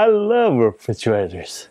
I love refrigerators.